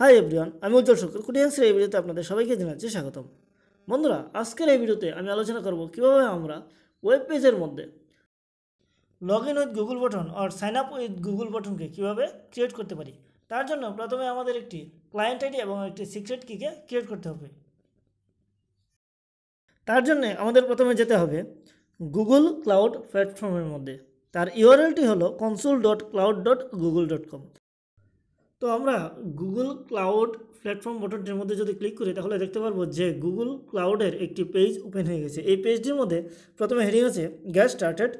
Hi everyone, আমি উজ্জ্বল শঙ্কর কুটিয়ান্সের এই ভিডিওতে আপনাদের সবাইকে জানাচ্ছি স্বাগতম। বন্ধুরা, আজকের এই ভিডিওতে আমি আলোচনা করব কীভাবে আমরা ওয়েব পেজের মধ্যে log in with Google button R sign up with Google বটনকে কীভাবে ক্রিয়েট করতে পারি, তার জন্য প্রথমে আমাদের একটি ক্লায়েন্ট আইডি এবং একটি সিক্রেট কিকে ক্রিয়েট করতে হবে। তার জন্য আমাদের প্রথমে যেতে হবে গুগল ক্লাউড প্ল্যাটফর্মের মধ্যে। তার ইউআরএলটি হলো console dot cloud dot Google dot com তো আমরা গুগল ক্লাউড প্ল্যাটফর্ম বটনটির মধ্যে যদি ক্লিক করি, তাহলে দেখতে পারব যে গুগল ক্লাউডের একটি পেজ ওপেন হয়ে গেছে। এই পেজটির মধ্যে প্রথমে হেডিং আছে get started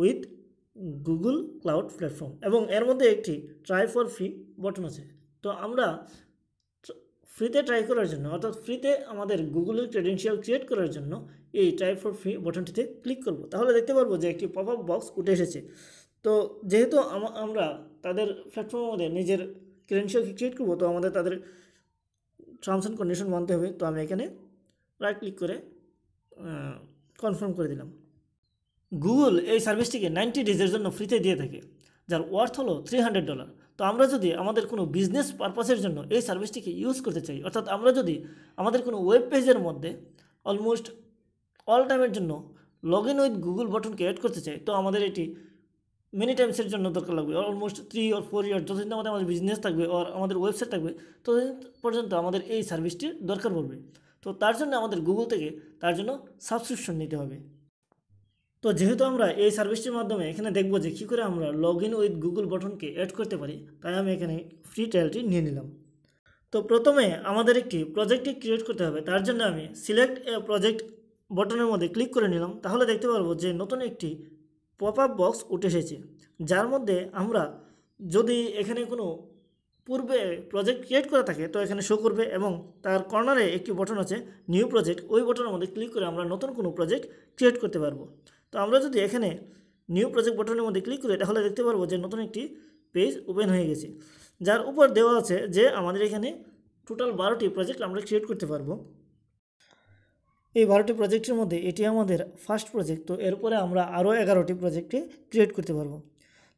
with Google cloud platform এবং এর মধ্যে একটি ট্রাই ফর ফ্রি বটন আছে। তো আমরা ফ্রিতে ট্রাই করার জন্য, অর্থাৎ ফ্রিতে আমাদের গুগলের ক্রেডেন্সিয়াল ক্রিয়েট করার জন্য এই ট্রাই ফর ফ্রি বটনটিতে ক্লিক করব। তাহলে দেখতে পারব যে একটি পপ আপ বক্স উঠে এসেছে। তো যেহেতু আমরা তাদের প্ল্যাটফর্মের মধ্যে নিজের ক্রেডেন্সিয়াল ক্রিয়েট করব, তো আমাদের তাদের টার্মস অ্যান্ড কন্ডিশন মানতে হবে, তো আমি এখানে রাইট ক্লিক করে কনফার্ম করে দিলাম। গুগল এই সার্ভিসটিকে নাইনটি ডেজের জন্য ফ্রিতে দিয়ে থাকে, যার ওয়ার্থ হলো থ্রি হান্ড্রেড ডলার তো আমরা যদি আমাদের কোনো বিজনেস পারপাসের জন্য এই সার্ভিসটিকে ইউজ করতে চাই, অর্থাৎ আমরা যদি আমাদের কোনো ওয়েব পেজের মধ্যে অলমোস্ট অল টাইমের জন্য লগ ইন উইথ গুগল বটনকে অ্যাড করতে চাই, তো আমাদের এটি মেনি টাইমসের জন্য দরকার লাগবে। Almost three or four year যতদিন আমাদের আমাদের বিজনেস থাকবে আর আমাদের ওয়েবসাইট থাকবে, ততদিন পর্যন্ত আমাদের এই সার্ভিসটির দরকার পড়বে। তো তার জন্য আমাদের গুগল থেকে তার জন্য সাবস্ক্রিপশন নিতে হবে। তো যেহেতু আমরা এই সার্ভিসটির মাধ্যমে এখানে দেখব যে কী করে আমরা লগ ইন উইথ গুগল বটনকে অ্যাড করতে পারি, তাই আমি এখানে ফ্রি ট্রায়ালটি নিয়ে নিলাম। তো প্রথমে আমাদের একটি প্রজেক্টটি ক্রিয়েট করতে হবে, তার জন্য আমি সিলেক্ট এ প্রজেক্ট বটনের মধ্যে ক্লিক করে নিলাম। তাহলে দেখতে পারব যে নতুন একটি পপ আপ বক্স উঠে এসেছে, যার মধ্যে আমরা যদি এখানে কোনো পূর্বে প্রজেক্ট ক্রিয়েট করা থাকে, তো এখানে শো করবে এবং তার কর্নারে একটি বটন আছে নিউ প্রজেক্ট ওই বটনের মধ্যে ক্লিক করে আমরা নতুন কোনো প্রজেক্ট ক্রিয়েট করতে পারব। তো আমরা যদি এখানে নিউ প্রজেক্ট বটনের মধ্যে ক্লিক করি, তাহলে দেখতে পারব যে নতুন একটি পেজ ওপেন হয়ে গেছে, যার উপর দেওয়া আছে যে আমাদের এখানে টোটাল বারোটি প্রজেক্ট আমরা ক্রিয়েট করতে পারব। এই বারোটি প্রজেক্টের মধ্যে এটি আমাদের ফার্স্ট প্রজেক্ট তো এরপরে আমরা আরও এগারোটি প্রজেক্টে ক্রিয়েট করতে পারব।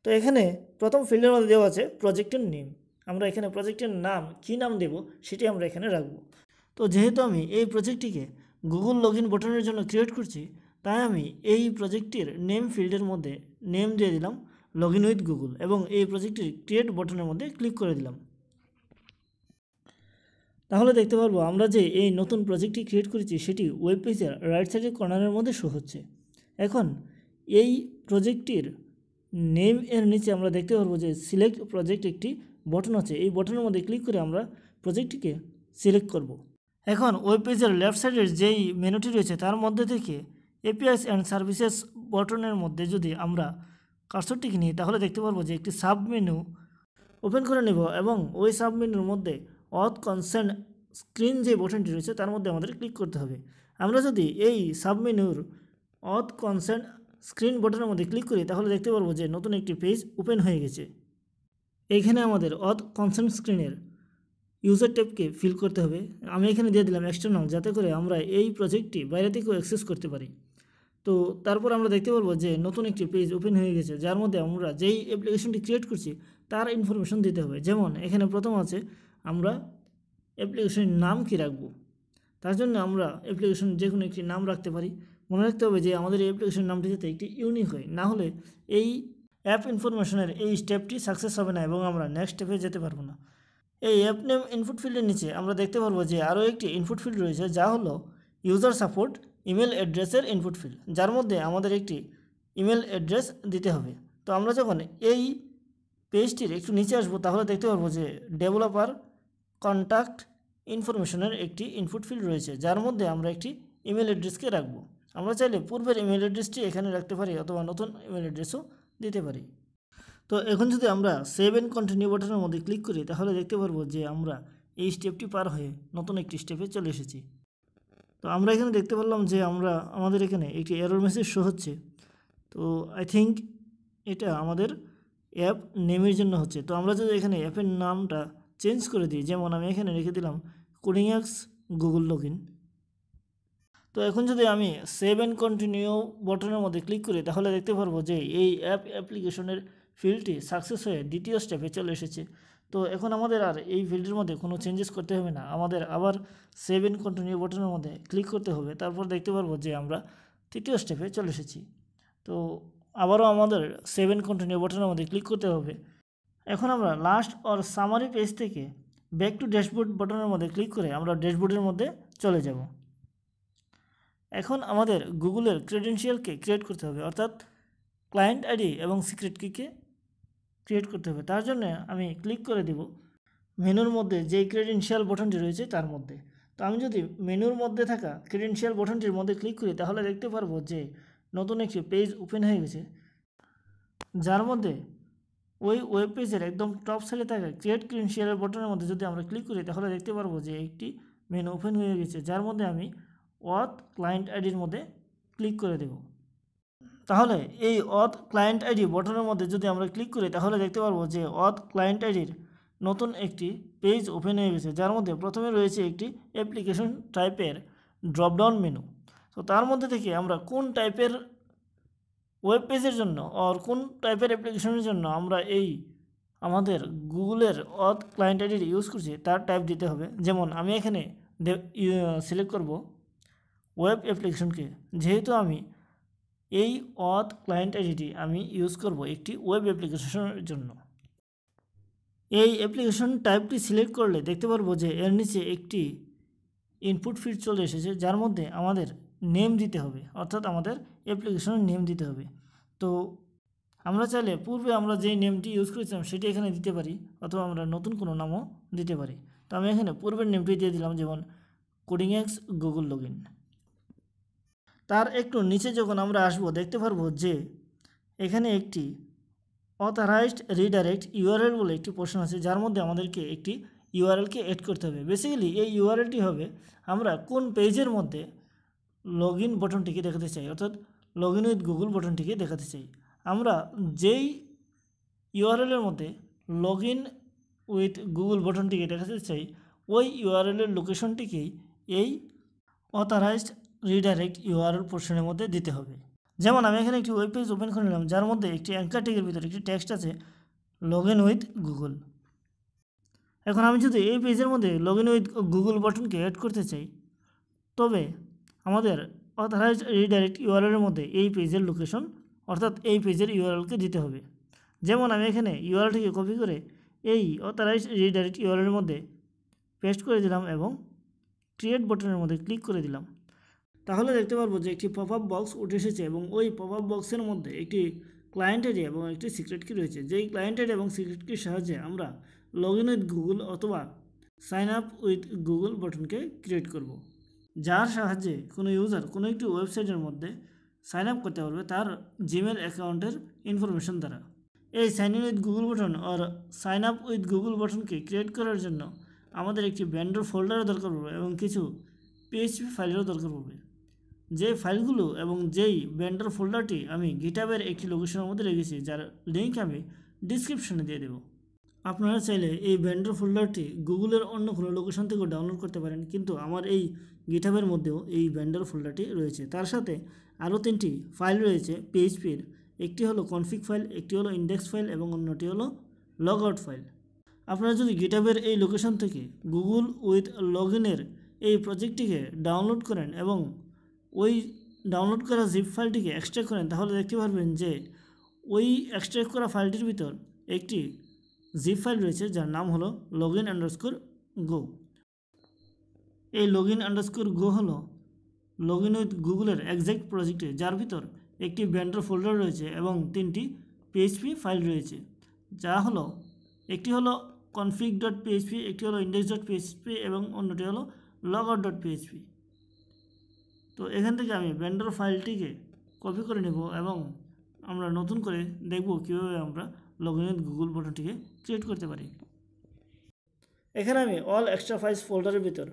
তো এখানে প্রথম ফিল্ডের মধ্যে দেওয়া আছে প্রজেক্টের নেম আমরা এখানে প্রজেক্টের নাম, কী নাম দেব সেটি আমরা এখানে রাখব। তো যেহেতু আমি এই প্রজেক্টটিকে গুগল লগ ইন বটনের জন্য ক্রিয়েট করছি, তাই আমি এই প্রজেক্টটির নেম ফিল্ডের মধ্যে নেম দিয়ে দিলাম লগ ইন উইথ গুগল এবং এই প্রজেক্টটির ক্রিয়েট বটনের মধ্যে ক্লিক করে দিলাম। তাহলে দেখতে পারব আমরা যে এই নতুন প্রজেক্টটি ক্রিয়েট করেছি সেটি ওয়েব পেজের রাইট সাইডের কর্নারের মধ্যে শো হচ্ছে এখন এই প্রজেক্টটির নেম এর নিচে আমরা দেখতে পারব যে সিলেক্ট প্রজেক্ট একটি বটন আছে এই বটনের মধ্যে ক্লিক করে আমরা প্রজেক্টটিকে সিলেক্ট করব। এখন ওয়েব পেজের লেফট সাইডের যেই মেনুটি রয়েছে তার মধ্যে থেকে এপিআইস অ্যান্ড সার্ভিসেস বটনের মধ্যে যদি আমরা কার্সরটিকে নিই তাহলে দেখতে পারব যে একটি সাব মেনু ওপেন করে নেব এবং ওই সাব মেনুর মধ্যে অথ কনসেন্ট স্ক্রিন যে বটনটি রয়েছে তার মধ্যে আমাদের ক্লিক করতে হবে। আমরা যদি এই সাব মেনুর অথ কনসেন্ট স্ক্রিন বটনের মধ্যে ক্লিক করি, তাহলে দেখতে পারব যে নতুন একটি পেজ ওপেন হয়ে গেছে। এইখানে আমাদের অথ কনসেন্ট স্ক্রিনের ইউজার ট্যাবকে ফিল করতে হবে। আমি এখানে দিয়ে দিলাম এক্সটার্নাল যাতে করে আমরা এই প্রজেক্টটি বাইরে থেকেও অ্যাক্সেস করতে পারি। তো তারপর আমরা দেখতে পারব যে নতুন একটি পেজ ওপেন হয়ে গেছে, যার মধ্যে আমরা যেই অ্যাপ্লিকেশনটি ক্রিয়েট করছি, তার ইনফরমেশন দিতে হবে। যেমন এখানে প্রথম আছে আমরা অ্যাপ্লিকেশনের নাম কি রাখব? তার জন্য আমরা অ্যাপ্লিকেশন যে কোনো একটি নাম রাখতে পারি। মনে রাখতে হবে যে আমাদের এই অ্যাপ্লিকেশন নামটি যাতে একটি ইউনিক হয়। না হলে এই অ্যাপ ইনফরমেশনের এই স্টেপটি সাকসেস হবে না এবং আমরা নেক্সট স্টেপে যেতে পারব না। এই অ্যাপ নেম ইনপুট ফিল্ডের নিচে আমরা দেখতে পারব যে আরও একটি ইনপুট ফিল্ড রয়েছে, যা হলো ইউজার সাপোর্ট ইমেল অ্যাড্রেসের ইনপুট ফিল্ড যার মধ্যে আমাদের একটি ইমেল অ্যাড্রেস দিতে হবে। তো আমরা যখন এই পেজটির একটু নিচে আসব, তাহলে দেখতে পারব যে ডেভেলপার কন্ট্যাক্ট ইনফরমেশনের একটি ইনপুট ফিল্ড রয়েছে, যার মধ্যে আমরা একটি ইমেল অ্যাড্রেসকে রাখব। আমরা চাইলে পূর্বের ইমেল অ্যাড্রেসটি এখানে রাখতে পারি অথবা নতুন ইমেল অ্যাড্রেসও দিতে পারি। তো এখন যদি আমরা সেভ অ্যান্ড কন্টিনিউ বাটনের মধ্যে ক্লিক করি, তাহলে দেখতে পারব যে আমরা এই স্টেপটি পার হয়ে নতুন একটি স্টেপে চলে এসেছি। তো আমরা এখানে দেখতে পারলাম যে আমরা, আমাদের এখানে একটি এরর মেসেজ শো হচ্ছে। তো আই থিঙ্ক এটা আমাদের অ্যাপ নেমের জন্য হচ্ছে। তো আমরা যদি এখানে অ্যাপের নামটা চেঞ্জ করে দিই। যেমন আমি এখানে রেখে দিলাম কোডিংয়াক্স গুগল লগ তো এখন যদি আমি সেভ অ্যান্ড কন্টিনিউ বটনের মধ্যে ক্লিক করি, তাহলে দেখতে পারব যে এই অ্যাপ অ্যাপ্লিকেশনের ফিল্ডটি সাকসেস হয়ে দ্বিতীয় স্টেপে চলে এসেছে। তো এখন আমাদের আর এই ফিল্ডের মধ্যে কোনো চেঞ্জেস করতে হবে না। আমাদের আবার সেভ ইন কন্টিনিউ বটনের মধ্যে ক্লিক করতে হবে। তারপর দেখতে পারব যে আমরা তৃতীয় স্টেপে চলে এসেছি। তো আবারও আমাদের সেভ ইন কন্টিনিউ বটনের মধ্যে ক্লিক করতে হবে। এখন আমরা লাস্ট অর সামারি পেজ থেকে ব্যাক টু ড্যাশবোর্ড বাটনের মধ্যে ক্লিক করে আমরা ড্যাশবোর্ডের মধ্যে চলে যাব। এখন আমাদের গুগলের ক্রেডেন্সিয়ালকে ক্রিয়েট করতে হবে, অর্থাৎ ক্লায়েন্ট আইডি এবং সিক্রেট কিকে ক্রিয়েট করতে হবে। তার জন্য আমি ক্লিক করে দেব মেনুর মধ্যে যেই ক্রেডেন্সিয়াল বটনটি রয়েছে তার মধ্যে। তো আমি যদি মেনুর মধ্যে থাকা ক্রেডেন্সিয়াল বটনটির মধ্যে ক্লিক করি, তাহলে দেখতে পারব যে নতুন একটি পেজ ওপেন হয়ে গেছে, যার মধ্যে ওই ওয়েব পেজের একদম টপ সাইডে থাকা ক্রিয়েট ক্রেডেন্সিয়ালের বটনের মধ্যে যদি আমরা ক্লিক করি, তাহলে দেখতে পারব যে একটি মেনু ওপেন হয়ে গেছে, যার মধ্যে আমি অথ ক্লায়েন্ট আইডির মধ্যে ক্লিক করে দেব। তাহলে এই অথ ক্লায়েন্ট আইডি বটনের মধ্যে যদি আমরা ক্লিক করি, তাহলে দেখতে পারব যে অথ ক্লায়েন্ট আইডির নতুন একটি পেজ ওপেন হয়ে গেছে, যার মধ্যে প্রথমে রয়েছে একটি অ্যাপ্লিকেশন টাইপের ড্রপডাউন মেনু তো তার মধ্যে থেকে আমরা কোন টাইপের ওয়েব পেজের জন্য আর কোন টাইপের অ্যাপ্লিকেশনের জন্য আমরা এই আমাদের গুগলের অথ ক্লায়েন্ট আইডির ইউজ করছি, তার টাইপ দিতে হবে। যেমন আমি এখানে সিলেক্ট করব ওয়েব অ্যাপ্লিকেশনকে যেহেতু আমি এই অথ ক্লায়েন্ট আইডিটি আমি ইউজ করব একটি ওয়েব অ্যাপ্লিকেশনের জন্য। এই অ্যাপ্লিকেশন টাইপটি সিলেক্ট করলে দেখতে পারব যে এর নিচে একটি ইনপুট ফিল্ড চলে এসেছে, যার মধ্যে আমাদের নেম দিতে হবে, অর্থাৎ আমাদের অ্যাপ্লিকেশনের নেম দিতে হবে। তো আমরা চাইলে পূর্বে আমরা যে নেমটি ইউজ করেছিলাম সেটি এখানে দিতে পারি, অথবা আমরা নতুন কোনো নামও দিতে পারি। তো আমি এখানে পূর্বের নেমটি দিয়ে দিলাম, যেমন কোডিং এক্স গুগল লগ তার একটু নিচে যখন আমরা আসব, দেখতে পারব যে এখানে একটি অথরাইজড রিডাইরেক্ট ইউআরএল বলে একটি পোর্শন আছে, যার মধ্যে আমাদেরকে একটি ইউআরএলকে অ্যাড করতে হবে। বেসিক্যালি এই ইউআরএলটি হবে, আমরা কোন পেজের মধ্যে লগ ইন বটনটিকে দেখাতে চাই, অর্থাৎ লগ ইন উইথ গুগল বটনটিকে দেখাতে চাই। আমরা যেই ইউআরএলের মধ্যে লগ ইন উইথ গুগল বটনটিকে দেখাতে চাই, ওই ইউআরএলের লোকেশনটিকেই এই অথরাইজড রিডাইরেক্ট ইউআরএল পোর্শনের মধ্যে দিতে হবে। যেমন আমি এখানে একটি ওয়েব পেজ ওপেন করে নিলাম, যার মধ্যে একটি অ্যাঙ্কার টেকের ভিতরে একটি টেক্সট আছে লগ ইন উইথ গুগল এখন আমি যদি এই পেজের মধ্যে লগ ইন উইথ গুগল বটনকে অ্যাড করতে চাই, তবে আমাদের অথরাইজ রিডাইরেক্ট ইউআরএলের মধ্যে এই পেজের লোকেশন অর্থাৎ এই পেজের ইউআরএলকে দিতে হবে। যেমন আমি এখানে ইউআরএলটিকে কপি করে এই অথরাইজ রিডাইরেক্ট ইউআরএলের মধ্যে পেস্ট করে দিলাম এবং ক্রিয়েট বটনের মধ্যে ক্লিক করে দিলাম। তাহলে দেখতে পারব যে একটি পপ আপ বক্স উঠে এসেছে এবং ওই পপ আপ বক্সের মধ্যে একটি ক্লায়েন্ট আইডি এবং একটি সিক্রেট কি রয়েছে। যেই ক্লায়েন্ট আইডি এবং সিক্রেট কির সাহায্যে আমরা লগ ইন উইথ গুগল অথবা সাইন আপ উইথ গুগল বাটনকে ক্রিয়েট করব। যার সাহায্যে কোনো ইউজার কোনো একটি ওয়েবসাইটের মধ্যে সাইন আপ করতে পারবে তার জিমেল অ্যাকাউন্টের ইনফরমেশন দ্বারা। এই sign in with Google button R sign up with Google বটনকে ক্রিয়েট করার জন্য আমাদের একটি ব্যান্ডর ফোল্ডারও দরকার পড়বে এবং কিছু পিএইচপি ফাইলেরও দরকার পড়বে। যে ফাইলগুলো এবং যেই ব্যান্ডার ফোল্ডারটি আমি গিটাবের একটি লোকেশনের মধ্যে রেখেছি, যার লিঙ্ক আমি ডিসক্রিপশনে দিয়ে দেবো। আপনারা চাইলে এই ব্যান্ডার ফোল্ডারটি গুগলের অন্য কোনো লোকেশন থেকেও ডাউনলোড করতে পারেন, কিন্তু আমার এই গিটাবের মধ্যেও এই ব্যান্ডার ফোল্ডারটি রয়েছে। তার সাথে আরও তিনটি ফাইল রয়েছে পিএইচপির একটি হলো কনফিগ ফাইল একটি হলো ইন্ডেক্স ফাইল এবং অন্যটি হলো লগ আউট ফাইল আপনারা যদি গিটাবের এই লোকেশন থেকে গুগল উইথ লগ ইনের এই প্রজেক্টটিকে ডাউনলোড করেন এবং ওই ডাউনলোড করা জিপ ফাইলটিকে এক্সট্রাক্ট করেন, তাহলে দেখতে পারবেন যে ওই এক্সট্রাক্ট করা ফাইলটির ভিতর একটি জিপ ফাইল রয়েছে, যার নাম হলো লগ ইন আন্ডারস্কোর গো এই লগ ইন আন্ডারস্কোর গো হলো লগ ইন উইথ গুগলের একজ্যাক্ট প্রজেক্টে যার ভিতর একটি ব্যান্ডার ফোল্ডার রয়েছে এবং তিনটি পিএইচপি ফাইল রয়েছে, যা হলো একটি হলো কনফিগ ডট পিএইচপি একটি হলো ইন্ডেক্স ডট পিএইচপি এবং অন্যটি হলো লগ আউট ডট পিএইচপি তো এখান থেকে আমি ব্যান্ডার ফাইলটিকে কপি করে নেব এবং আমরা নতুন করে দেখব কীভাবে আমরা লগ ইন গুগল বটনটিকে ক্রিয়েট করতে পারি। এখানে আমি অল এক্সট্রা ফাইলস ফোল্ডারের ভিতর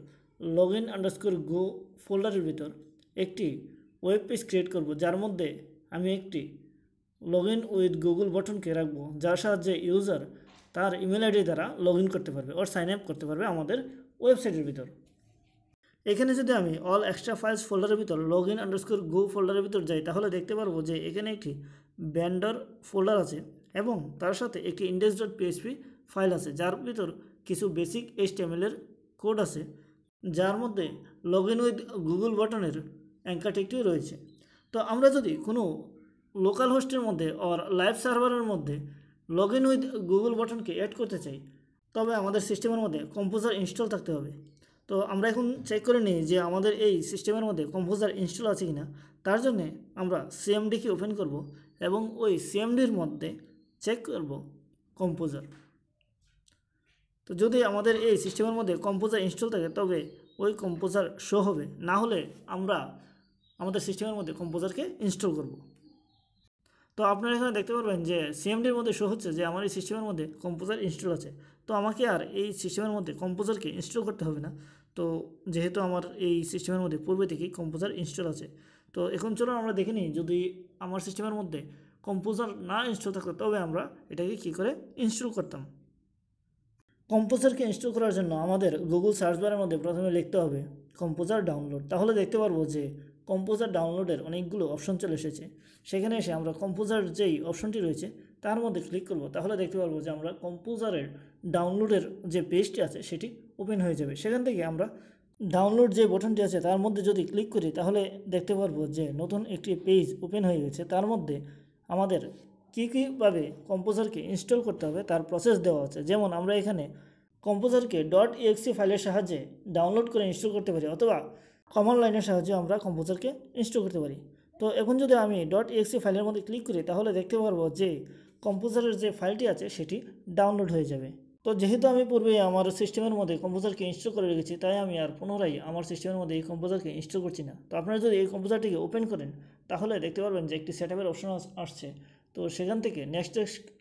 লগ ইন আন্ডারস্কোর গো ফোল্ডারের ভিতর একটি ওয়েব পেজ ক্রিয়েট করব, যার মধ্যে আমি একটি লগ ইন উইথ গুগল বটনকে রাখব, যার সাহায্যে ইউজার তার ইমেল আইডি দ্বারা লগ ইন করতে পারবে ওর সাইন আপ করতে পারবে আমাদের ওয়েবসাইটের ভিতর। এখানে যদি আমি অল এক্সট্রা ফাইলস ফোল্ডারের ভিতর লগ ইন আন্ডারস্কোর গো ফোল্ডারের ভিতর যাই, তাহলে দেখতে পারব যে এখানে একটি ব্যান্ডার ফোল্ডার আছে। এবং তার সাথে একটি ইন্ডেক্স ডট পিএসপি ফাইল আছে, যার ভিতর কিছু বেসিক এইচটিএমএলের কোড আছে, যার মধ্যে লগ ইন উইথ গুগল বাটনের অ্যাঙ্কারটি রয়েছে। তো আমরা যদি কোনো লোকাল হোস্টের মধ্যে অর লাইভ সার্ভারের মধ্যে লগ ইন উইথ গুগল বাটনকে অ্যাড করতে চাই, তবে আমাদের সিস্টেমের মধ্যে কম্পোজার ইনস্টল থাকতে হবে। তো আমরা এখন চেক করে নিই যে আমাদের এই সিস্টেমের মধ্যে কম্পোজার ইনস্টল আছে কিনা। তার জন্যে আমরা সিএমডিকে ওপেন করব এবং ওই সিএমডির মধ্যে চেক করব কম্পোজার তো যদি আমাদের এই সিস্টেমের মধ্যে কম্পোজার ইনস্টল থাকে, তবে ওই কম্পোজার শো হবে। না হলে আমরা আমাদের সিস্টেমের মধ্যে কম্পোজারকে ইনস্টল করব। তো আপনারা এখানে দেখতে পারবেন যে সিএমডির মধ্যে শো হচ্ছে যে আমার এই সিস্টেমের মধ্যে কম্পোজার ইনস্টল আছে। তো আমাকে আর এই সিস্টেমের মধ্যে কম্পোজারকে ইনস্টল করতে হবে না। তো যেহেতু আমার এই সিস্টেমের মধ্যে পূর্বে থেকেই কম্পোজার ইনস্টল আছে। তো এখন চলুন আমরা দেখে নিই, যদি আমার সিস্টেমের মধ্যে কম্পোজার না ইনস্টল থাকতো তবে আমরা এটাকে কী করে ইনস্টল করতাম? কম্পোজারকে ইনস্টল করার জন্য আমাদের গুগল সার্চ বারের মধ্যে প্রথমে লিখতে হবে কম্পোজার ডাউনলোড। তাহলে দেখতে পারব যে কম্পোজার ডাউনলোডের অনেকগুলো অপশন চলে এসেছে। সেখানে এসে আমরা কম্পোজার যেই অপশনটি রয়েছে তার মধ্যে ক্লিক করব। তাহলে দেখতে পারব যে আমরা কম্পোজারের ডাউনলোডের যে পেজটি আছে সেটি ওপেন হয়ে যাবে। সেখান থেকে আমরা ডাউনলোড যে বটনটি আছে তার মধ্যে যদি ক্লিক করি তাহলে দেখতে পারব যে নতুন একটি পেজ ওপেন হয়ে গেছে। তার মধ্যে আমাদের কী কীভাবে কম্পোজারকে ইনস্টল করতে হবে তার প্রসেস দেওয়া আছে। যেমন আমরা এখানে কম্পোজারকে ডট ইএক্সি ফাইলের সাহায্যে ডাউনলোড করে ইনস্টল করতে পারি অথবা কমন লাইনের সাহায্যে আমরা কম্পোজারকে ইনস্টল করতে পারি। তো এখন যদি আমি. ডট ইএক্সি ফাইলের মধ্যে ক্লিক করি তাহলে দেখতে পারব যে কম্পোজারের যে ফাইলটি আছে সেটি ডাউনলোড হয়ে যাবে। তো যেহেতু আমি পূর্বে আমার সিস্টেমের মধ্যে কম্পোজারকে ইনস্টল করে রেখেছি, তাই আমি আর পুনরায় আমার সিস্টেমের মধ্যে এই কম্পোজারকে ইনস্টল করছি না। তো আপনারা যদি এই কম্পোজারটিকে ওপেন করেন, তাহলে দেখতে পারবেন যে একটি সেটআপের অপশন আসছে। তো সেখান থেকে নেক্সট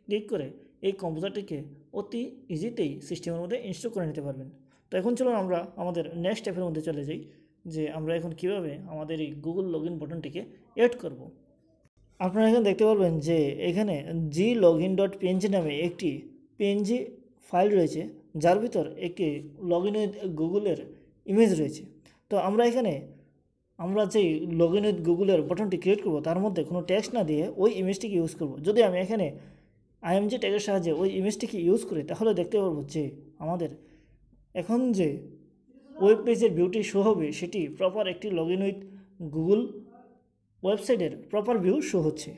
ক্লিক করে এই কম্পিউটারটিকে অতি ইজিতেই সিস্টেমের মধ্যে ইনস্টল করে নিতে পারবেন। তো এখন চলুন আমরা আমাদের নেক্সট অ্যাপের মধ্যে চলে যাই, যে আমরা এখন কীভাবে আমাদের এই গুগল লগ ইন বটনটিকে অ্যাড করব। আপনারা এখানে দেখতে পারবেন যে এখানে G log in dot PNG নামে একটি পিএনজি ফাইল রয়েছে, যার ভিতর একটি লগ ইন উইথ গুগলের ইমেজ রয়েছে। তো আমরা এখানে, আমরা যেই লগ ইন উইথ গুগলের বটনটি ক্রিয়েট করব, তার মধ্যে কোনো ট্যাক্স না দিয়ে ওই ইমেজটিকে ইউজ করব। যদি আমি এখানে আইএমজি ট্যাগের সাহায্যে ওই ইমেজটিকে ইউজ করি, তাহলে দেখতে পারব যে আমাদের এখন যে ওয়েব পেজের বিউটি শো হবে, সেটি প্রপার একটি লগ ইন উইথ গুগল ওয়েবসাইটের প্রপার ভিউ শো হচ্ছে।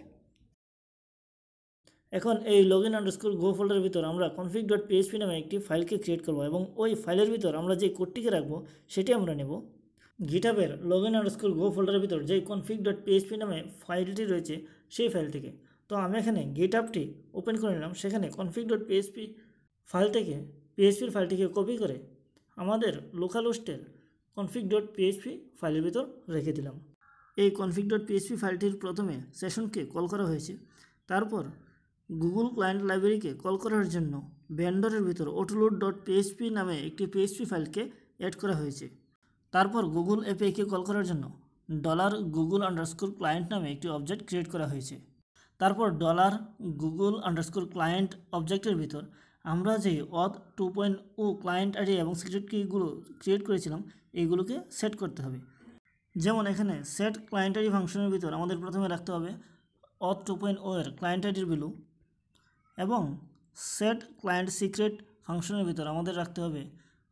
এখন এই লগ ইন আন্ডারস্কোর গো ফোল্ডারের ভিতর আমরা কনফিগ ডট পিএইচপি নামে একটি ফাইলকে ক্রিয়েট করব এবং ওই ফাইলের ভিতর আমরা যে কোডটিকে রাখব সেটি আমরা নেব। গিটাবের লগ ইন আন্ডারস্কোর গো ফোল্ডারের ভিতর যে কনফিগ ডট পিএইচপি নামে ফাইলটি রয়েছে সেই ফাইল থেকে। তো আমি এখানে গেট আপটি ওপেন করে নিলাম, সেখানে কনফিগ ডট পিএইচপি ফাইল থেকে পিএইচপির ফাইলটিকে কপি করে আমাদের লোকাল হোস্টের কনফিগ ডট পিএইচপি ফাইলের ভিতর রেখে দিলাম। এই কনফিগ ডট পিএইচপি ফাইলটির প্রথমে সেশনকে কল করা হয়েছে। তারপর গুগল ক্লায়েন্ট লাইব্রেরিকে কল করার জন্য ব্যান্ডরের ভিতর ওটলোড ডট পিএইচপি নামে একটি পিএইচপি ফাইলকে অ্যাড করা হয়েছে। তারপর গুগল এপিআইকে কল করার জন্য ডলার গুগল আন্ডারস্কোর ক্লায়েন্ট নামে একটি অবজেক্ট ক্রিয়েট করা হয়েছে। তারপর ডলার গুগল আন্ডারস্কোর ক্লায়েন্ট অবজেক্টের ভিতর আমরা যে auth two point O client ID এবং সিক্রেট কিগুলো ক্রিয়েট করেছিলাম, এইগুলোকে সেট করতে হবে। যেমন এখানে সেট ক্লায়েন্ট আইডি ফাংশনের ভিতর আমাদের প্রথমে রাখতে হবে অথ টু পয়েন্ট ও এর ক্লায়েন্ট আইডির ভ্যালু এবং সেট ক্লায়েন্ট সিক্রেট ফাংশনের ভিতর আমাদের রাখতে হবে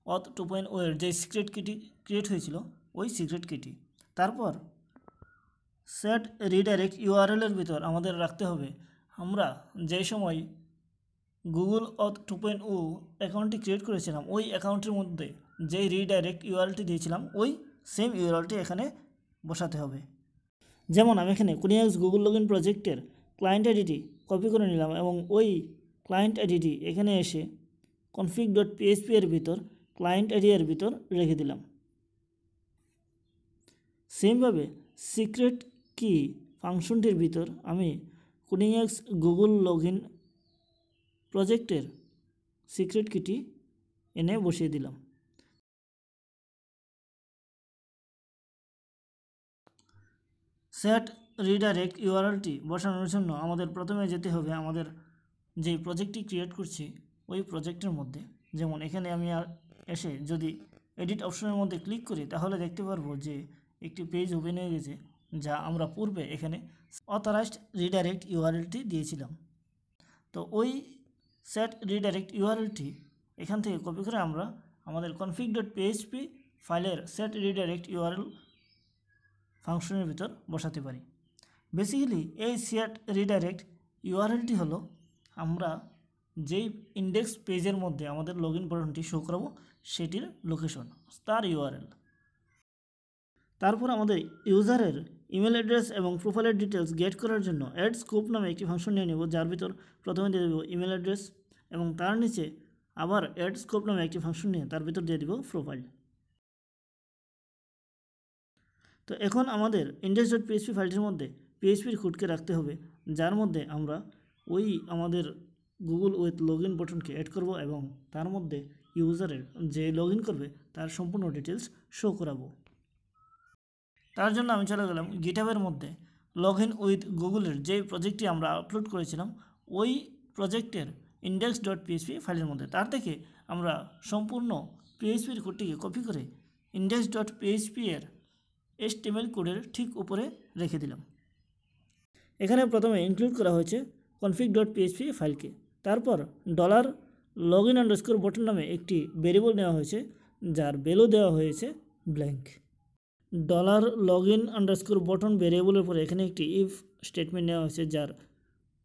অথ টু পয়েন্ট ও এর যে সিক্রেট কিটি ক্রিয়েট হয়েছিল, ওই সিক্রেট কিটি। তারপর সেট রিডাইরেক্ট ইউআরএলের ভিতর আমাদের রাখতে হবে। আমরা যে সময় গুগল অথ টু পয়েন্ট ও অ্যাকাউন্টটি ক্রিয়েট করেছিলাম, ওই অ্যাকাউন্টের মধ্যে যেই রিডাইরেক্ট ইউআরএলটি দিয়েছিলাম, ওই সেম ইউআরএলটি এখানে বসাতে হবে। যেমন আমি এখানে কুনিয়াক্স গুগল লগ ইন প্রজেক্টের ক্লায়েন্ট আইডিটি কপি করে নিলাম এবং ওই ক্লায়েন্ট আইডিটি এখানে এসে কনফিগ ডট পিএইচপি এর ভিতর ক্লায়েন্ট আইডি এর ভিতর রেখে দিলাম। সেমভাবে সিক্রেট কি ফাংশনটির ভিতর আমি কুনিয়াক্স গুগল লগ ইন প্রজেক্টের সিক্রেট কিটি এনে বসিয়ে দিলাম। সেট রিডাইরেক্ট ইউআরএলটি বসানোর জন্য আমাদের প্রথমে যেতে হবে আমাদের যেই প্রজেক্টটি ক্রিয়েট করছি, ওই প্রজেক্টের মধ্যে। যেমন এখানে আমি আর এসে যদি এডিট অপশনের মধ্যে ক্লিক করি, তাহলে দেখতে পারব যে একটি পেজ ওপেন হয়ে গেছে, যা আমরা পূর্বে এখানে অথরাইজড রিডাইরেক্ট ইউআরএলটি দিয়েছিলাম। তো ওই সেট রিডাইরেক্ট ইউআরএলটি এখান থেকে কপি করে আমরা আমাদের কনফিগ ডট পিএইচপি ফাইলের সেট রিডাইরেক্ট ইউআরএল ফাংশনের ভিতর বসাতে পারি। বেসিক্যালি এই সিয়াট রিডাইরেক্ট ইউআরএলটি হলো আমরা যেই ইন্ডেক্স পেজের মধ্যে আমাদের লগ ইন বাটনটি শো করাবো, সেটির লোকেশন তার ইউআরএল তারপর আমাদের ইউজারের ইমেল অ্যাড্রেস এবং প্রোফাইলের ডিটেলস গেট করার জন্য অ্যাড স্কোপ নামে একটি ফাংশন নিয়ে নেব, যার ভিতর প্রথমে দিয়ে দেবো ইমেল অ্যাড্রেস এবং তার নিচে আবার অ্যাড স্কোপ নামে একটি ফাংশন নিয়ে তার ভিতর দিয়ে দিব প্রোফাইল তো এখন আমাদের ইন্ডেক্স ডট পিএইচপি ফাইলটির মধ্যে পিএইচপির কোডকে রাখতে হবে, যার মধ্যে আমরা ওই আমাদের গুগল উইথ লগ ইন বটনকে অ্যাড করব এবং তার মধ্যে ইউজারের যে লগ করবে তার সম্পূর্ণ ডিটেলস শো করাবো। তার জন্য আমি চলে গেলাম গিটাবের মধ্যে। লগ ইন উইথ গুগলের যে প্রজেক্টটি আমরা আপলোড করেছিলাম, ওই প্রজেক্টের ইন্ডেক্স ডট পিএইচপি ফাইলের মধ্যে। তার থেকে আমরা সম্পূর্ণ পিএইচপির কোডটিকে কপি করে ইন্ডেক্স ডট পিএইচপি এর এসটিএমএল কোডের ঠিক উপরে রেখে দিলাম। এখানে প্রথমে ইনক্লুড করা হয়েছে কনফিগ ডট পিএইচপি ফাইলকে তারপর dollar log in underscore button নামে একটি ভেরিয়েবল নেওয়া হয়েছে, যার ভ্যালু দেওয়া হয়েছে blank dollar log in underscore button ভেরিয়েবলের পরে এখানে একটি ইফ স্টেটমেন্ট নেওয়া হয়েছে, যার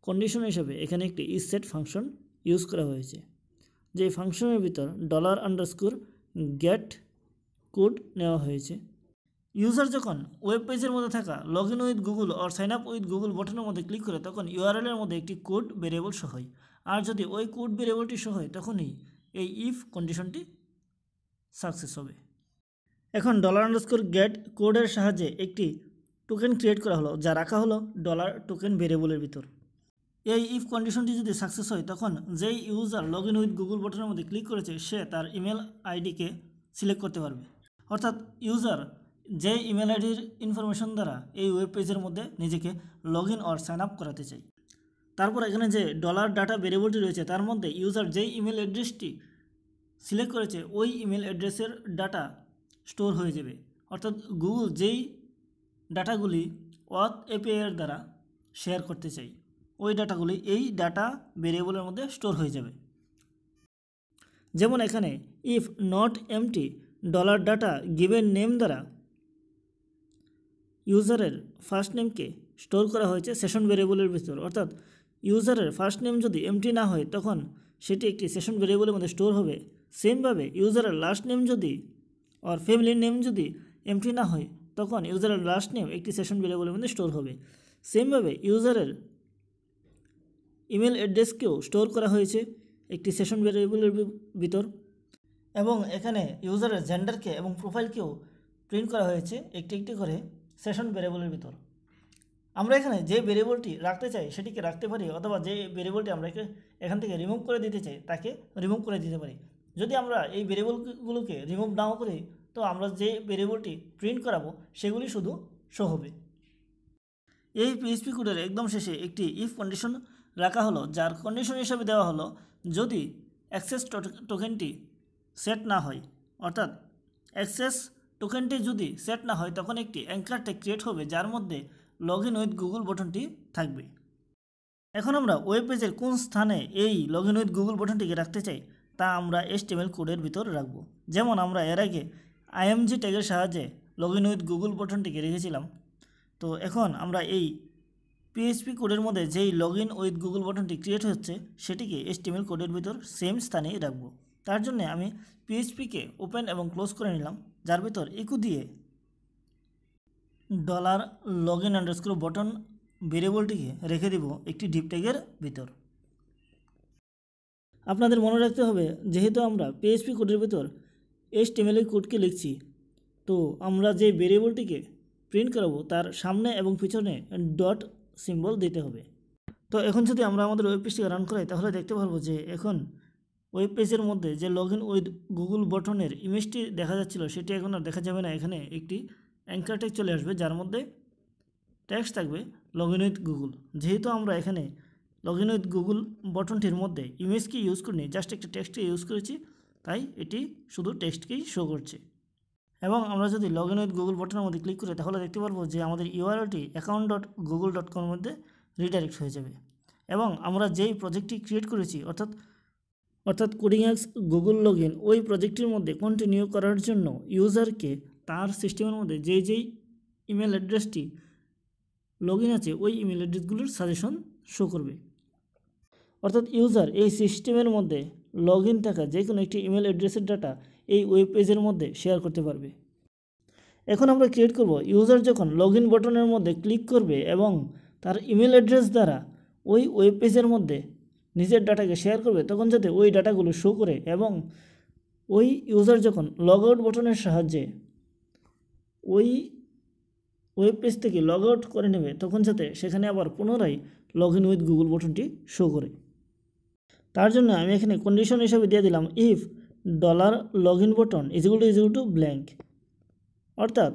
কন্ডিশন হিসাবে এখানে একটি ইস সেট ফাংশন ইউজ করা হয়েছে। যে ফাংশনের ভিতর ডলার আন্ডারস্কোর গেট কোড নেওয়া হয়েছে। ইউজার যখন ওয়েব পেজের মধ্যে থাকা log in with Google or sign up with Google বটনের মধ্যে ক্লিক করে, তখন ইউআরএলের মধ্যে একটি কোড ভেরিয়েবল শো হয়। আর যদি ওই কোড ভেরিয়েবলটি শো হয়, তখনই এই ইফ কন্ডিশনটি সাকসেস হবে। এখন ডলার আন্ডারস্কোর গেট কোডের সাহায্যে একটি টোকেন ক্রিয়েট করা হলো, যা রাখা হলো ডলার টোকেন ভেরিয়েবলের ভিতর। এই ইফ কন্ডিশনটি যদি সাকসেস হয়, তখন যেই user log in with Google বটনের মধ্যে ক্লিক করেছে, সে তার ইমেল আইডিকে সিলেক্ট করতে পারবে। অর্থাৎ ইউজার যে ইমেল আইডির ইনফরমেশন দ্বারা এই ওয়েব পেজের মধ্যে নিজেকে log in or sign up করাতে চাই। তারপর এখানে যে ডলার ডাটা ভেরিয়েবলটি রয়েছে, তার মধ্যে ইউজার যেই ইমেল অ্যাড্রেসটি সিলেক্ট করেছে, ওই ইমেল অ্যাড্রেসের ডাটা স্টোর হয়ে যাবে। অর্থাৎ গুগল যেই ডাটাগুলি ওয়াথ এপিআইয়ের দ্বারা শেয়ার করতে চাই, ওই ডাটাগুলি এই ডাটা ভেরিয়েবলের মধ্যে স্টোর হয়ে যাবে। যেমন এখানে if not empty dollar data given name দ্বারা ইউজারের ফার্স্ট নেমকে স্টোর করা হয়েছে সেশন ভেরিয়েবলের ভিতর। অর্থাৎ ইউজারের ফার্স্ট নেম যদি এমটি না হয়, তখন সেটি একটি সেশন ভেরিয়েবলের মধ্যে স্টোর হবে। সেমভাবে ইউজারের লাস্ট নেম যদি আর ফ্যামিলির নেম যদি এমটি না হয়, তখন ইউজারের লাস্ট নেম একটি সেশন ভেরিয়েবলের মধ্যে স্টোর হবে। সেমভাবে ইউজারের ইমেল অ্যাড্রেসকেও স্টোর করা হয়েছে একটি সেশন ভেরিয়েবলের ভিতর। এবং এখানে ইউজারের জেন্ডারকে এবং প্রোফাইলকেও প্রিন্ট করা হয়েছে একটি একটি করে। সেশন ভেরিয়েবলের ভিতর। আমরা এখানে যে ভেরিয়েবলটি রাখতে চাই, সেটিকে রাখতে পারি অথবা যে ভেরিয়েবলটি আমরা এখান থেকে রিমুভ করে দিতে চাই, তাকে রিমুভ করে দিতে পারি। যদি আমরা এই ভেরিয়েবলগুলোকে রিমুভ নাও করি, তো আমরা যে ভেরিয়েবলটি প্রিন্ট করাবো, সেগুলি শুধু শো হবে। এই পিএইচপি কোডের একদম শেষে একটি ইফ কন্ডিশন রাখা হলো, যার কন্ডিশন হিসাবে দেওয়া হলো, যদি অ্যাক্সেস টোকেনটি সেট না হয়, অর্থাৎ অ্যাক্সেস টোকেনটি যদি সেট না হয়, তখন একটি অ্যাঙ্কার ট্যাগ ক্রিয়েট হবে, যার মধ্যে লগ ইন উইথ গুগল বটনটি থাকবে। এখন আমরা ওয়েব পেজের কোন স্থানে এই লগ ইন উইথ গুগল বটনটিকে রাখতে চাই, তা আমরা এসটিএমএল কোডের ভিতর রাখব। যেমন আমরা এর আগে আইএমজি ট্যাগের সাহায্যে লগ ইন উইথ গুগল বটনটিকে রেখেছিলাম। তো এখন আমরা এই পিএইচপি কোডের মধ্যে যেই লগ ইন উইথ গুগল বটনটি ক্রিয়েট হচ্ছে, সেটিকে এসটিএমএল কোডের ভিতর সেম স্থানেই রাখব। তার জন্য আমি পিএইচপিকে ওপেন এবং ক্লোজ করে নিলাম, যার ভিতর ইকু দিয়ে dollar log in underscore button ভেরিয়েবলটিকে রেখে দিব একটি ডিপ ট্যাগের ভিতর। আপনাদের মনে রাখতে হবে, যেহেতু আমরা পিএইচপি কোডের ভিতর এস টেমেলের কোডকে লিখছি, তো আমরা যে ভেরিয়েবলটিকে প্রিন্ট করাবো তার সামনে এবং পিছনে ডট সিম্বল দিতে হবে। তো এখন যদি আমরা আমাদের ওয়েব পেজটিকে রান করাই, তাহলে দেখতে পারব যে এখন ওয়েব পেজের মধ্যে যে লগ ইন উইথ গুগল বটনের ইমেজটি দেখা যাচ্ছিল, সেটি এখন আর দেখা যাবে না। এখানে একটি অ্যাঙ্কার ট্যাগ চলে আসবে, যার মধ্যে ট্যাক্স থাকবে লগ ইন উইথ গুগল যেহেতু আমরা এখানে লগ ইন উইথ গুগল বটনটির মধ্যে ইমেজকে ইউজ করিনি জাস্ট একটা টেক্সটকে ইউজ করেছি, তাই এটি শুধু টেক্সটকেই শো করছে। এবং আমরা যদি লগ ইন উইথ গুগল বটনের মধ্যে ক্লিক করি, তাহলে দেখতে পারব যে আমাদের ইউআরএলটি অ্যাকাউন্ট ডট গুগল ডট কমের মধ্যে রিডাইরেক্ট হয়ে যাবে। এবং আমরা যেই প্রজেক্টটি ক্রিয়েট করেছি, অর্থাৎ অর্থাৎ কোডিং অ্যাক্স গুগল লগ ইন ওই প্রজেক্টের মধ্যে কন্টিনিউ করার জন্য ইউজারকে তার সিস্টেমের মধ্যে যেই যেই ইমেল অ্যাড্রেসটি লগ ইন আছে, ওই ইমেল অ্যাড্রেসগুলোর সাজেশন শো করবে। অর্থাৎ ইউজার এই সিস্টেমের মধ্যে লগ ইন থাকা যে কোনো একটি ইমেল অ্যাড্রেসের ডাটা এই ওয়েব পেজের মধ্যে শেয়ার করতে পারবে। এখন আমরা ক্রিয়েট করব ইউজার যখন লগ ইন বটনের মধ্যে ক্লিক করবে এবং তার ইমেল অ্যাড্রেস দ্বারা ওই ওয়েব পেজের মধ্যে নিজের ডাটাকে শেয়ার করবে, তখন যাতে ওই ডাটাগুলো শো করে এবং ওই ইউজার যখন লগ আউট বটনের সাহায্যে ওই ওয়েব পেজ থেকে লগ আউট করে নেবে, তখন যাতে সেখানে আবার পুনরায় লগ ইন উইথ গুগল বটনটি শো করে। তার জন্য আমি এখানে কন্ডিশন হিসাবে দিয়ে দিলাম if dollar log in button equal to equal to blank অর্থাৎ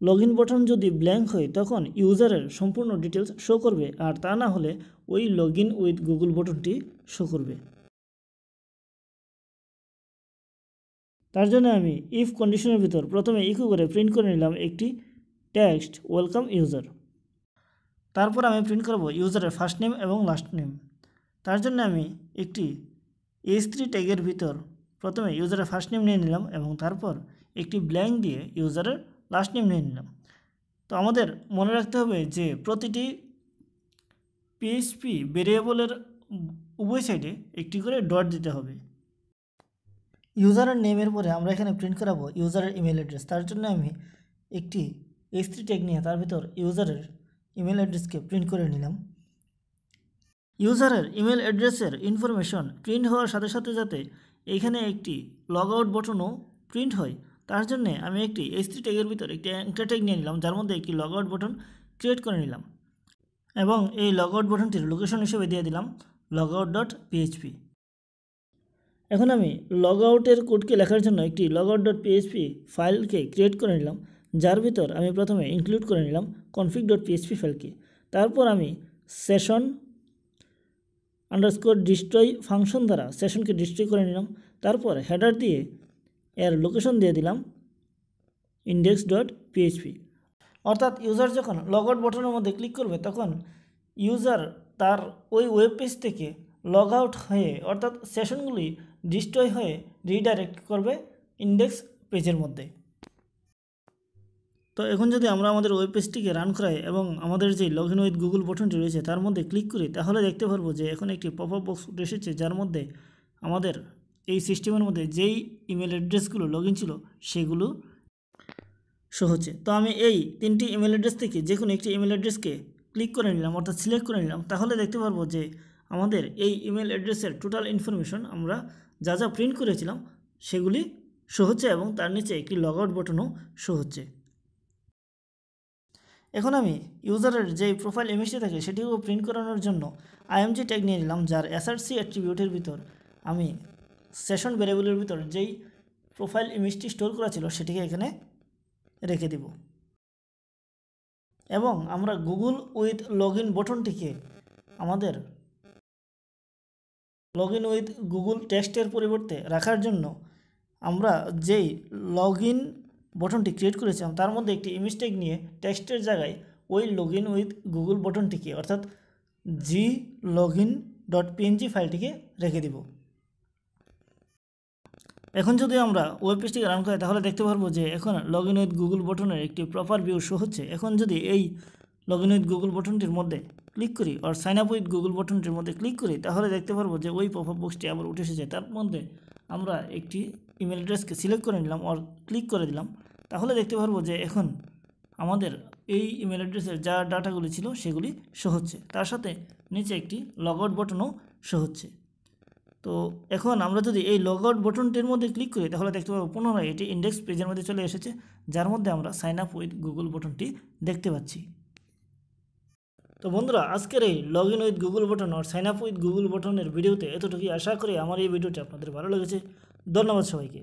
লগ ইন বটন যদি ব্ল্যাঙ্ক হয়, তখন ইউজারের সম্পূর্ণ ডিটেলস শো করবে, আর তা না হলে ওই লগ ইন উইথ গুগল বটনটি শো করবে। তার জন্য আমি ইফ কন্ডিশনের ভিতর প্রথমে ইকো করে প্রিন্ট করে নিলাম একটি টেক্সট ওয়েলকাম ইউজার তারপর আমি প্রিন্ট করব ইউজারের ফার্স্ট নেম এবং লাস্ট নেম তার জন্য আমি একটি এস থ্রি ট্যাগের ভিতর প্রথমে ইউজারের ফার্স্ট নেম নিয়ে নিলাম এবং তারপর একটি ব্ল্যাঙ্ক দিয়ে ইউজারের লাস্ট নেম নিয়ে নিলাম। তো আমাদের মনে রাখতে হবে যে প্রতিটি পিএইচপি ভেরিয়েবলের উভয় সাইডে একটি করে ডট দিতে হবে। ইউজারের নেমের পরে আমরা এখানে প্রিন্ট করাবো ইউজারের ইমেল অ্যাড্রেস। তার জন্য আমি একটি এস থ্রি ট্যাগ নিয়ে তার ভিতর ইউজারের ইমেল অ্যাড্রেসকে প্রিন্ট করে নিলাম। ইউজারের ইমেল অ্যাড্রেসের ইনফরমেশন প্রিন্ট হওয়ার সাথে সাথে যাতে এখানে একটি লগ আউট বটনও প্রিন্ট হয় তার জন্য আমি একটি এস ট্যাগের ভিতর একটি অ্যাঙ্কার ট্যাগ নিয়ে নিলাম, যার মধ্যে একটি লগ আউট বটন ক্রিয়েট করে নিলাম এবং এই লগ আউট বটনটির লোকেশন হিসেবে দিয়ে দিলাম লগ আউট ডট পিএইচপি এখন আমি লগ আউটের কোডকে লেখার জন্য একটি লগ আউট ডট পিএইচপি ফাইলকে ক্রিয়েট করে নিলাম, যার ভিতর আমি প্রথমে ইনক্লুড করে নিলাম কনফিগ ডট পিএইচপি ফাইলকে তারপর আমি সেশন আন্ডারস্কোর ডিস্ট্রয় ফাংশন দ্বারা সেশনকে ডিস্ট্রয় করে নিলাম, তারপর হেডার দিয়ে এর লোকেশন দিয়ে দিলাম ইন্ডেক্স ডট পিএইচপি অর্থাৎ ইউজার যখন লগ আউট বটনের মধ্যে ক্লিক করবে, তখন ইউজার তার ওই ওয়েব পেজ থেকে লগ আউট হয়ে, অর্থাৎ সেশনগুলি ডিস্ট্রয় হয়ে রিডাইরেক্ট করবে ইন্ডেক্স পেজের মধ্যে। তো এখন যদি আমরা আমাদের ওয়েব পেজটিকে রান করাই এবং আমাদের যে লগ ইন উইথ গুগল বটনটি রয়েছে, তার মধ্যে ক্লিক করি, তাহলে দেখতে পারব যে এখন একটি পপ আপ বক্স উঠে এসেছে, যার মধ্যে আমাদের এই সিস্টেমের মধ্যে যেই ইমেল অ্যাড্রেসগুলো লগ ছিল, সেগুলো হচ্ছে তো আমি এই তিনটি ইমেল অ্যাড্রেস থেকে যে কোনো একটি ইমেল অ্যাড্রেসকে ক্লিক করে নিলাম, অর্থাৎ সিলেক্ট করে নিলাম, তাহলে দেখতে পারব যে আমাদের এই ইমেল অ্যাড্রেসের টোটাল ইনফরমেশন আমরা যা যা প্রিন্ট করেছিলাম, সেগুলি শো হচ্ছে এবং তার নিচে একটি লগ আউট বটনও শো হচ্ছে এখন আমি ইউজারের যে প্রোফাইল ইমেজটি থাকে সেটিও প্রিন্ট করানোর জন্য আইএমজি ট্যাগ নিয়ে নিলাম, যার এসআরসি অ্যাট্রিবিউটের ভিতর আমি সেশন ভ্যারিয়েবলের ভিতর যেই প্রোফাইল ইমেজটি স্টোর করা ছিল, সেটিকে এখানে রেখে দিব। এবং আমরা গুগল উইথ লগ ইন বটনটিকে আমাদের লগ ইন উইথ গুগল টেক্সটের পরিবর্তে রাখার জন্য আমরা যেই লগ ইন বটনটি ক্রিয়েট করেছিলাম, তার মধ্যে একটি ইমেজ নিয়ে টেক্সটের জায়গায় ওই লগ ইন উইথ গুগল বটনটিকে অর্থাৎ G log in dot PNG ফাইলটিকে রেখে দিব। এখন যদি আমরা ওয়েব পেজটিকে রান করি, তাহলে দেখতে পারব যে এখন লগ ইন উইথ গুগল বটনের একটি প্রপার ভিউ শো হচ্ছে। এখন যদি এই লগ ইন উইথ গুগল বটনটির মধ্যে ক্লিক করি আর সাইন আপ উইথ গুগল বটনটির মধ্যে ক্লিক করি, তাহলে দেখতে পারব যে ওই পপ আপ বক্সটি আবার উঠে এসেছে। তার মধ্যে আমরা একটি ইমেল অ্যাড্রেসকে সিলেক্ট করে নিলাম আর ক্লিক করে দিলাম। তাহলে দেখতে পারব যে এখন আমাদের এই ইমেল অ্যাড্রেসের যা ডাটাগুলি ছিল, সেগুলি শো হচ্ছে। তার সাথে নিচে একটি লগ আউট বটনও শো হচ্ছে। তো এখন আমরা যদি এই লগ আউট বটনটির মধ্যে ক্লিক করি, তাহলে দেখতে পাবো পুনরায় এটি ইন্ডেক্স পেজের মধ্যে চলে এসেছে, যার মধ্যে আমরা সাইন আপ উইথ গুগল বটনটি দেখতে পাচ্ছি। তো বন্ধুরা, আজকের এই log in with Google button R sign up with Google বটনের ভিডিওতে এতটুকুই। আশা করি আমার এই ভিডিওটি আপনাদের ভালো লেগেছে। ধন্যবাদ সবাইকে।